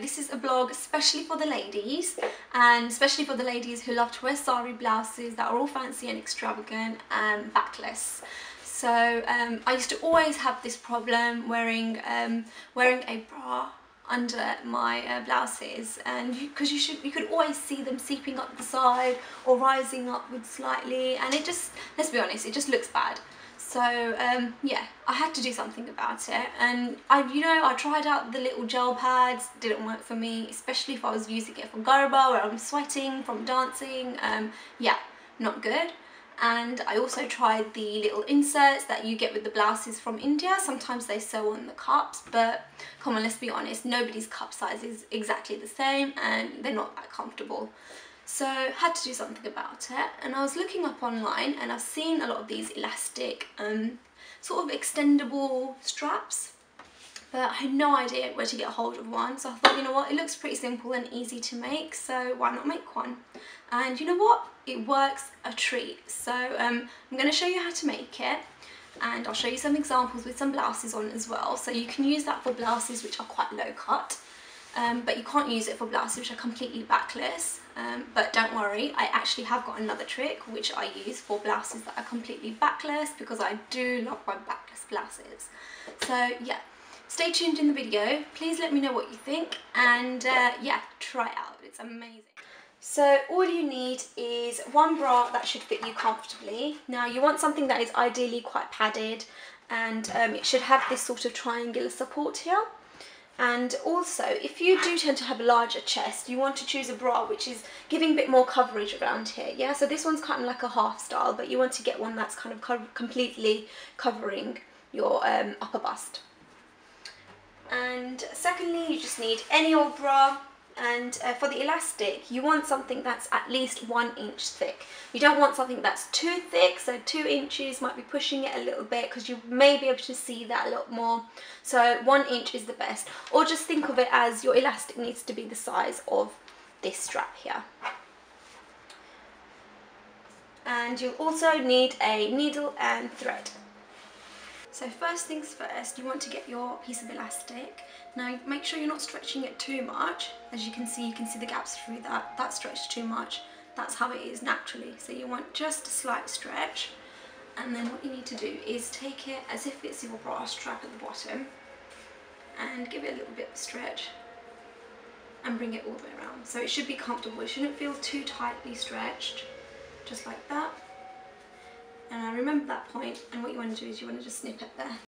this is a blog especially for the ladies and especially for the ladies who love to wear sari blouses that are all fancy and extravagant and backless. So um, I used to always have this problem wearing um, wearing a bra under my uh, blouses and because you, you, should you could always see them seeping up the side or rising upwards slightly and it just let's be honest it just looks bad so um, yeah I had to do something about it and I you know I tried out the little gel pads didn't work for me especially if I was using it for Garba where I'm sweating from dancing um, yeah not good and I also tried the little inserts that you get with the blouses from India. Sometimes they sew on the cups, but come on, let's be honest, nobody's cup size is exactly the same and they're not that comfortable. So had to do something about it and I was looking up online and I've seen a lot of these elastic um, sort of extendable straps but I had no idea where to get a hold of one. So I thought you know what? It looks pretty simple and easy to make so why not make one? And you know what? It works a treat. So um, I'm going to show you how to make it and I'll show you some examples with some blouses on as well. So you can use that for blouses which are quite low cut um, but you can't use it for blouses which are completely backless. Um, but don't worry I actually have got another trick which I use for blouses that are completely backless because I do love my backless blouses so yeah stay tuned in the video. Please let me know what you think and uh, yeah try it out. It's amazing. So all you need is one bra that should fit you comfortably. Now you want something that is ideally quite padded and um, it should have this sort of triangular support here and also if you do tend to have a larger chest you want to choose a bra which is giving a bit more coverage around here yeah? So this one's kind of like a half style but you want to get one that's kind of co completely covering your um, upper bust. And secondly you just need any old bra and uh, for the elastic you want something that's at least one inch thick. You don't want something that's too thick so two inches might be pushing it a little bit because you may be able to see that a lot more. So one inch is the best. Or just think of it as your elastic needs to be the size of this strap here. And you'll also need a needle and thread so first things first, you want to get your piece of elastic. Now make sure you're not stretching it too much. As you can see, you can see the gaps through that. That's stretched too much. That's how it is naturally. So you want just a slight stretch. And then what you need to do is take it as if it's your bra strap at the bottom and give it a little bit of stretch and bring it all the way around. So it should be comfortable. It shouldn't feel too tightly stretched, just like that. And I remember that point and what you want to do is you want to just snip it there.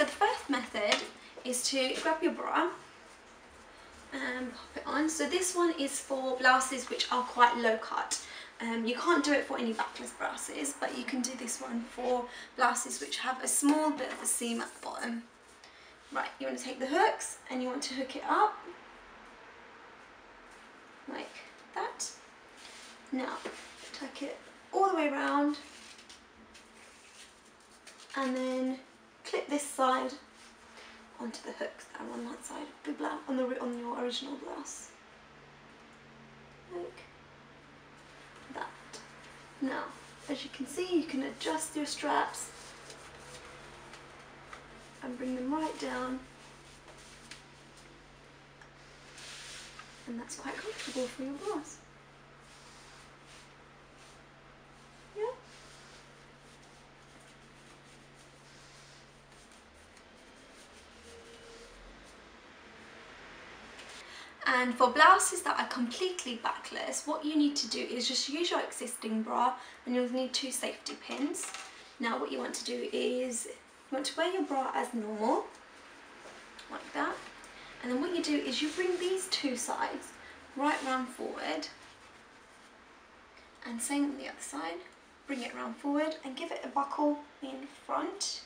So the first method is to grab your bra and pop it on. So this one is for blouses which are quite low cut. Um, you can't do it for any backless blouses, but you can do this one for blouses which have a small bit of a seam at the bottom. Right, you want to take the hooks and you want to hook it up like that. Now, tuck it all the way around and then clip this side onto the hooks that are on that side of the blouse, on, on your original blouse. Like that. Now, as you can see, you can adjust your straps and bring them right down. And that's quite comfortable for your bras. Yeah. And for blouses that are completely backless, what you need to do is just use your existing bra and you'll need two safety pins. Now what you want to do is, you want to wear your bra as normal, like that. And then what you do is you bring these two sides right round forward and same on the other side. Bring it round forward and give it a buckle in front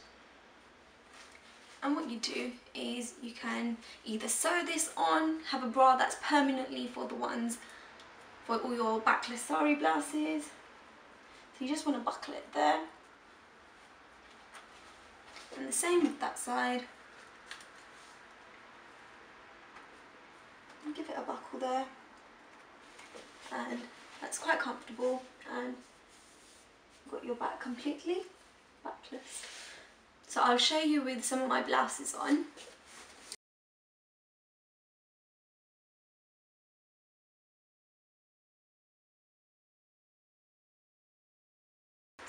and what you do is you can either sew this on, have a bra that's permanently for the ones, for all your backless sari blouses. So you just want to buckle it there. And the same with that side. Give it a buckle there. And that's quite comfortable and got your back completely backless. So I'll show you with some of my blouses on.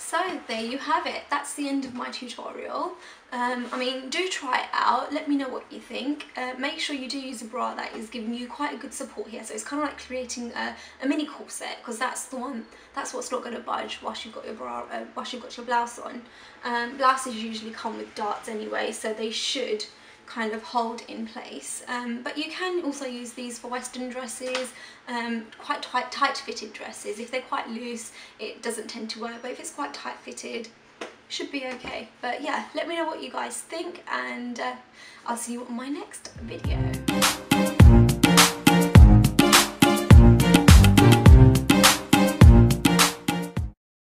So there you have it, that's the end of my tutorial. Um, I mean, do try it out, let me know what you think. Uh, make sure you do use a bra that is giving you quite a good support here. So it's kind of like creating a, a mini corset because that's the one, that's what's not going to budge whilst you've got your bra, uh, whilst you've got your blouse on. Um, blouses usually come with darts anyway, so they should kind of hold in place. Um, but you can also use these for western dresses, um, quite tight, tight fitted dresses. If they're quite loose, it doesn't tend to work, but if it's quite tight fitted, should be okay. But yeah, let me know what you guys think and uh, I'll see you on my next video.